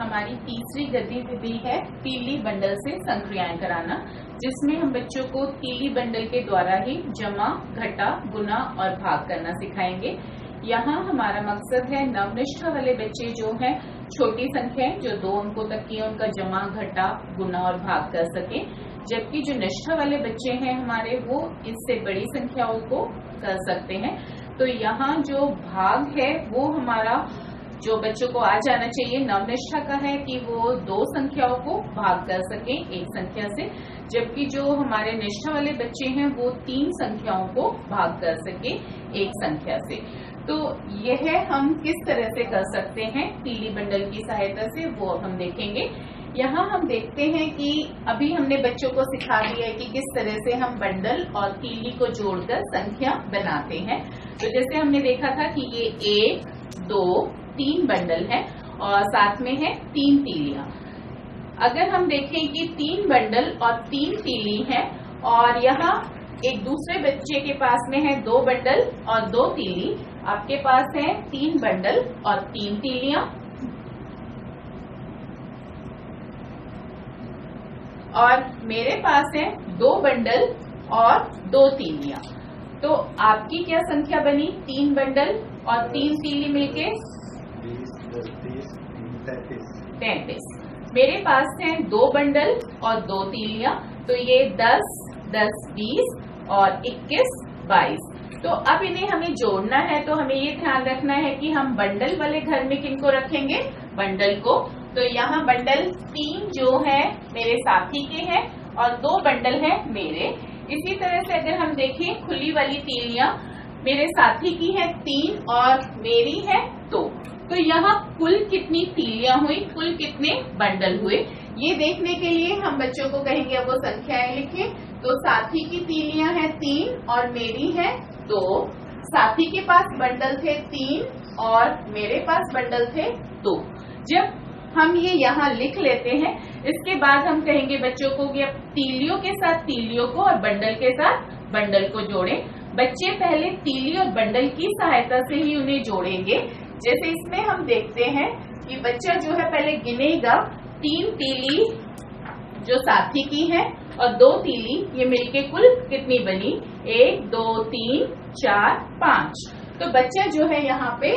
हमारी तीसरी गतिविधि है तीली बंडल से संक्रियाएँ कराना, जिसमें हम बच्चों को तीली बंडल के द्वारा ही जमा, घटा गुना और भाग करना सिखाएँगे। यहाँ हमारा मकसद है नवनिष्ठा वाले बच्चे जो हैं, छोटी संख्याएँ जो दो अंकों तक की उनका जमा, घटा गुना और भाग कर सके। जबकि जो निष्ठा वाले बच्चे हैं हमारे, वो इससे बड़ी संख्याओं को कर सकते हैं। तो यहाँ जो भाग है, वो हमारा जो बच्चों को आ जाना चाहिए, नवनिष्ठा का है कि वो दो संख्याओं को भाग कर सके, एक संख्या से, जबकि जो हमारे निष्ठा वाले बच्चे हैं, वो तीन संख्याओं को भाग कर सके, एक संख्या से। तो यह हम किस तरह से कर सकते हैं, पीली बंडल की सहायता से, वो हम देखेंगे। यहाँ हम देखते हैं कि अभी हमने बच्चों को सिखा दिया है कि किस तरह से हम बंडल और तीली को जोड़कर संख्या बनाते हैं। तो जैसे हमने देखा था कि ये एक, दो तीन बंडल है और साथ में है तीन तीलियाँ। अगर हम देखें कि तीन बंडल और तीन तीली है और यहाँ एक दूसरे बच्चे के पास में है दो बंडल और दो तीली, आपके पास है तीन बंडल और तीन तीलियाँ। और मेरे पास है दो बंडल और दो तीलियाँ। तो आपकी क्या संख्या बनी? तीन बंडल और तीन तीली मिलके तैतीस मेरे पास है दो बंडल और दो तीलियाँ तो ये दस दस, बीस और इक्कीस, बाईस। तो अब इन्हें हमें जोड़ना है तो हमें ये ध्यान रखना है कि हम बंडल वाले घर में किनको रखेंगे? बंडल को। तो यहाँ बंडल तीन जो है, मेरे साथी के हैं और दो बंडल है मेरे। इसी तरह से अगर हम देखें, खुली वाली तीलियाँ मेरे साथी की है तीन और मेरी है दो। तो यहाँ कुल कितनी तीलियाँ हुई? कुल कितने बंडल हुए? ये देखने के लिए हम बच्चों को कहेंगे, अब वो संख्याएँ लिखे। तो साथी की तीलियाँ हैं तीन और मेरी है दो। साथी के पास बंडल थे तीन और मेरे पास बंडल थे दो। जब हम ये यहाँ लिख लेते हैं, इसके बाद हम कहेंगे बच्चों को कि अब तीलियों के साथ तीलियों को और बंडल के साथ बंडल को जोड़ें। बच्चे पहले तीली और बंडल की सहायता से ही उन्हें जोड़ेंगे। जैसे इसमें हम देखते हैं कि बच्चा जो है पहले गिनेगा तीन तीली जो साथी की है और दो तीली, ये मिलके कुल कितनी बनी? एक, दो, तीन, चार, पाँच। तो बच्चा जो है यहाँ पे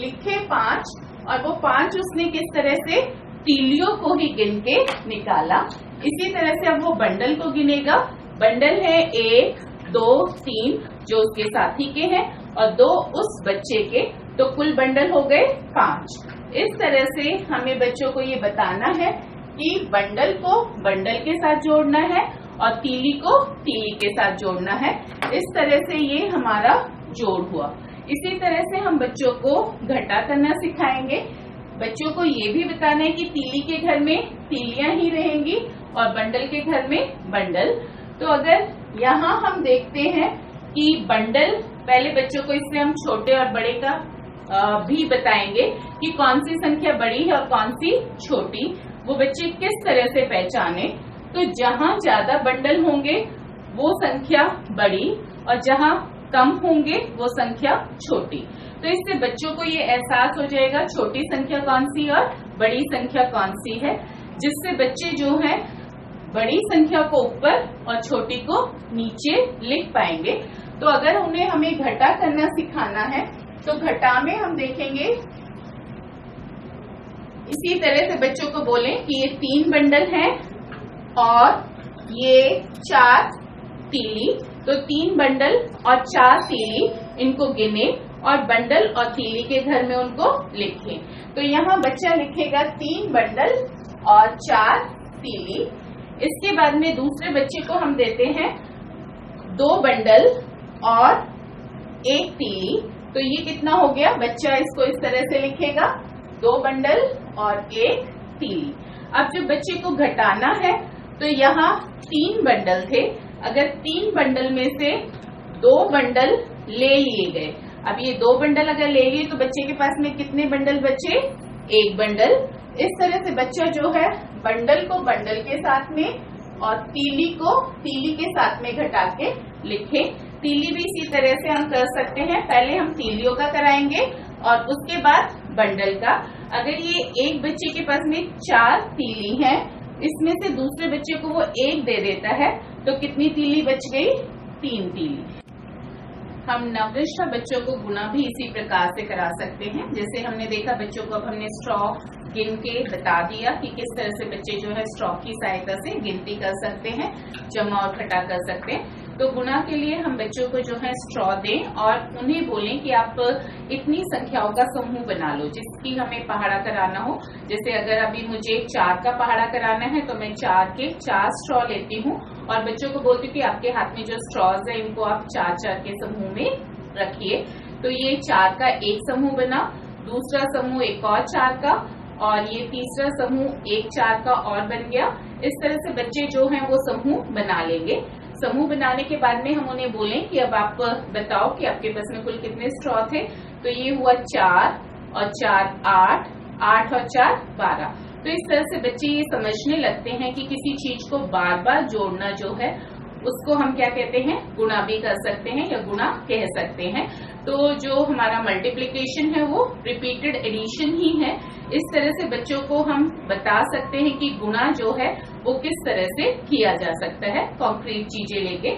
लिखे पाँच और वो पाँच उसने किस तरह से तीलियों को ही गिन के निकाला। इसी तरह से अब वो बंडल को गिनेगा। बंडल है एक, दो, तीन, जो उसके साथी के हैं और दो उस बच्चे के तो कुल बंडल हो गए पाँच। इस तरह से हमें बच्चों को ये बताना है कि बंडल को बंडल के साथ जोड़ना है और तीली को तीली के साथ जोड़ना है। इस तरह से ये हमारा जोड़ हुआ। इसी तरह से हम बच्चों को घटा करना सिखाएँगे। बच्चों को ये भी बताना है कि तीली के घर में तीलियाँ ही रहेंगी और बंडल के घर में बंडल। तो अगर यहाँ हम देखते हैं कि बंडल, पहले बच्चों को इसमें हम छोटे और बड़े का भी बताएँगे कि कौन सी संख्या बड़ी है और कौन सी छोटी, वो बच्चे किस तरह से पहचाने। तो जहाँ ज़्यादा बंडल होंगे, वो संख्या बड़ी और जहाँ कम होंगे, वो संख्या छोटी। तो इससे बच्चों को ये एहसास हो जाएगा छोटी संख्या कौन सी और बड़ी संख्या कौन सी है, जिससे बच्चे जो है, बड़ी संख्या को ऊपर और छोटी को नीचे लिख पाएँगे। तो अगर उन्हें हमें घटा करना सिखाना है तो घटा में हम देखेंगे। इसी तरह से बच्चों को बोलें कि ये तीन बंडल हैं और ये चार तीली। तो तीन बंडल और चार तीली इनको गिने और बंडल और तीली के घर में उनको लिखें। तो यहाँ बच्चा लिखेगा तीन बंडल और चार तीली। इसके बाद में दूसरे बच्चे को हम देते हैं दो बंडल और एक तीली। तो ये कितना हो गया? बच्चा इसको इस तरह से लिखेगा, दो बंडल और एक तीन अब जब बच्चे को घटाना है तो यहाँ तीन बंडल थे। अगर तीन बंडल में से दो बंडल ले लिए गए, अब ये दो बंडल अगर ले लिए तो बच्चे के पास में कितने बंडल बचे? एक बंडल। इस तरह से बच्चा जो है, बंडल को बंडल के साथ में और तीली को तीली के साथ में घटा के लिखे। तीली भी इसी तरह से हम कर सकते हैं। पहले हम तीलियों का कराएँगे और उसके बाद बंडल का। अगर ये एक बच्चे के पास में चार तीली है, इसमें से दूसरे बच्चे को वो एक दे देता है तो कितनी तीली बच गई? तीन तीली हम नवदृष्टा बच्चों को गुना भी इसी प्रकार से करा सकते हैं। जैसे हमने देखा, बच्चों को अब हमने स्ट्रॉ गिन के बता दिया कि किस तरह से बच्चे जो है स्ट्रॉ की सहायता से गिनती कर सकते हैं, जमा और खटा कर सकते हैं। तो गुना के लिए हम बच्चों को जो है स्ट्रॉ दें और उन्हें बोलें कि आप इतनी संख्याओं का समूह बना लो, जिसकी हमें पहाड़ा कराना हो। जैसे अगर अभी मुझे चार का पहाड़ा कराना है तो मैं चार के चार स्ट्रॉ लेती हूँ और बच्चों को बोलती हूँ कि आपके हाथ में जो स्ट्रॉज है, इनको आप चार चार के समूह में रखिए। तो ये चार का एक समूह बना, दूसरा समूह एक और चार का और ये तीसरा समूह एक चार का और बन गया। इस तरह से बच्चे जो हैं, वो समूह बना लेंगे। समूह बनाने के बाद में हम उन्हें बोलें कि अब आप बताओ कि आपके पास में कुल कितने स्ट्रॉ थे। तो ये हुआ चार और चार आठ आठ और चार बारह। तो इस तरह से बच्चे ये समझने लगते हैं कि किसी चीज़ को बार बार जोड़ना जो है उसको हम क्या कहते हैं? गुणा भी कर सकते हैं या गुणा कह सकते हैं। तो जो हमारा मल्टीप्लीकेशन है, वो रिपीटेड एडिशन ही है। इस तरह से बच्चों को हम बता सकते हैं कि गुणा जो है, वो किस तरह से किया जा सकता है। कॉन्क्रीट चीज़ें लेके।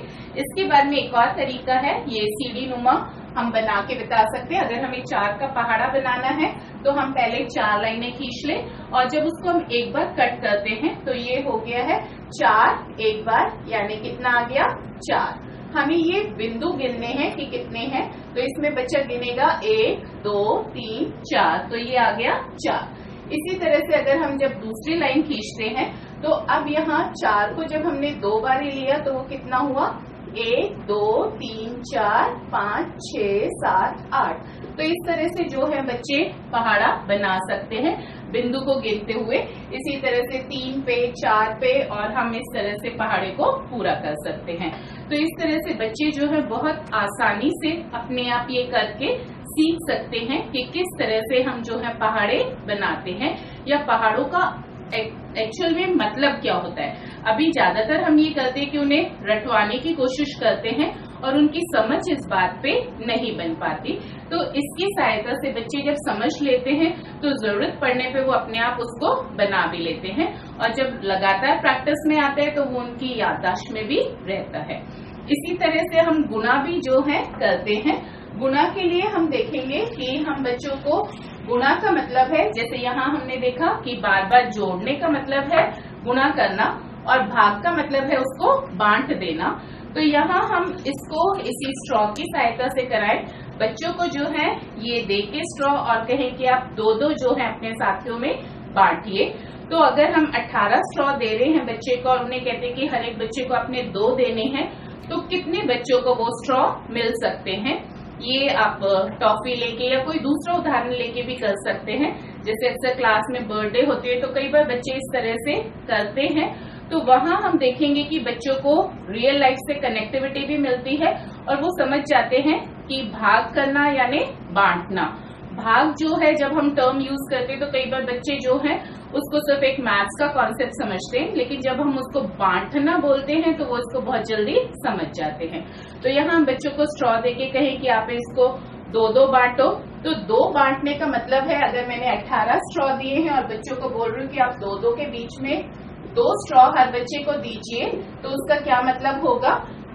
इसके बाद में एक और तरीका है, ये सीढ़ी नुमा हम बना के बता सकते हैं। अगर हमें चार का पहाड़ा बनाना है तो हम पहले चार लाइनें खींच ले और जब उसको हम एक बार कट करते हैं तो ये हो गया है चार, एक बार, यानी कितना आ गया? चार। हमें ये बिंदु गिनने हैं कि कितने हैं तो इसमें बच्चा गिनेगा एक, दो, तीन, चार। तो ये आ गया चार। इसी तरह से अगर हम जब दूसरी लाइन खींचते हैं तो अब यहाँ चार को जब हमने दो बार लिया तो वो कितना हुआ? एक, दो, तीन, चार, पाँच, छ, सात, आठ। तो इस तरह से जो है बच्चे पहाड़ा बना सकते हैं, बिंदु को गिनते हुए। इसी तरह से तीन पे, चार पे और हम इस तरह से पहाड़े को पूरा कर सकते हैं। तो इस तरह से बच्चे जो है बहुत आसानी से अपने आप ये करके सीख सकते हैं कि किस तरह से हम जो है पहाड़े बनाते हैं। या पहाड़ों का एक्चुअल में मतलब क्या होता है? अभी ज़्यादातर हम ये करते हैं कि उन्हें रटवाने की कोशिश करते हैं और उनकी समझ इस बात पे नहीं बन पाती। तो इसकी सहायता से बच्चे जब समझ लेते हैं तो ज़रूरत पड़ने पे वो अपने आप उसको बना भी लेते हैं और जब लगातार प्रैक्टिस में आते हैं तो वो उनकी याददाश्त में भी रहता है। इसी तरह से हम गुना भी जो है, करते हैं। गुना के लिए हम देखेंगे कि हम बच्चों को गुणा का मतलब है, जैसे यहाँ हमने देखा कि बार बार जोड़ने का मतलब है गुणा करना। और भाग का मतलब है उसको बांट देना। तो यहाँ हम इसको इसी स्ट्रॉ की सहायता से कराएँ। बच्चों को जो है ये दे के स्ट्रॉ और कहें कि आप दो दो जो है अपने साथियों में बांटिए। तो अगर हम 18 स्ट्रॉ दे रहे हैं बच्चे को और उन्हें कहते हैं कि हर एक बच्चे को अपने दो देने हैं तो कितने बच्चों को वो स्ट्रॉ मिल सकते हैं? ये आप टॉफी लेके या कोई दूसरा उदाहरण लेके भी कर सकते हैं। जैसे अक्सर क्लास में बर्थडे होती है तो कई बार बच्चे इस तरह से करते हैं। तो वहाँ हम देखेंगे कि बच्चों को रियल लाइफ से कनेक्टिविटी भी मिलती है और वो समझ जाते हैं कि भाग करना यानी बांटना। भाग जो है, जब हम टर्म यूज़ करते हैं तो कई बार बच्चे जो हैं, उसको सिर्फ़ एक मैथ्स का कॉन्सेप्ट समझते हैं, लेकिन जब हम उसको बांटना बोलते हैं तो वो उसको बहुत जल्दी समझ जाते हैं। तो यहाँ हम बच्चों को स्ट्रॉ देके कहें कि आप इसको दो दो बांटो। तो दो बांटने का मतलब है, अगर मैंने 18 स्ट्रॉ दिए हैं और बच्चों को बोल रही हूँ कि आप दो दो के बीच में दो स्ट्रॉ हर बच्चे को दीजिए तो उसका क्या मतलब होगा?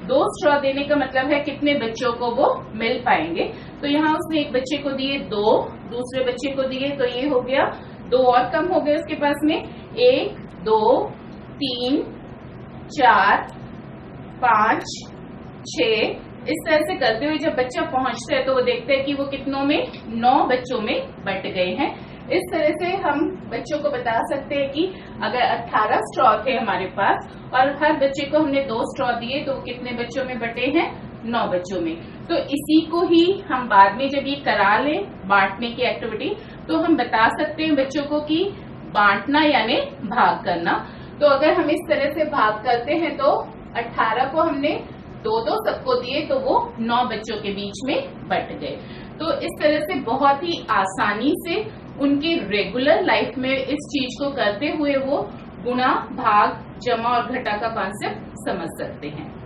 दो स्ट्रॉ देने का मतलब है कितने बच्चों को वो मिल पाएँगे। तो यहाँ उसने एक बच्चे को दिए दो, दूसरे बच्चे को दिए तो ये हो गया दो और कम हो गए उसके पास में। एक, दो, तीन, चार, पाँच छ इस तरह से करते हुए जब बच्चा पहुँचता है तो वो देखते हैं कि वो कितनों में? नौ बच्चों में बट गए हैं। इस तरह से हम बच्चों को बता सकते हैं कि अगर 18 स्ट्रॉ थे हमारे पास, और हर बच्चे को हमने दो स्ट्रॉ दिए तो कितने बच्चों में बटे हैं? नौ बच्चों में। तो इसी को ही हम बाद में जब ये करा लें, बांटने की एक्टिविटी तो हम बता सकते हैं बच्चों को कि बांटना यानी भाग करना। तो अगर हम इस तरह से भाग करते हैं तो 18 को हमने दो दो सबको दिए तो वो नौ बच्चों के बीच में बट गए। तो इस तरह से बहुत ही आसानी से उनकी रेगुलर लाइफ में इस चीज़ को करते हुए वो गुणा, भाग, जमा और घटा का कॉन्सेप्ट समझ सकते हैं।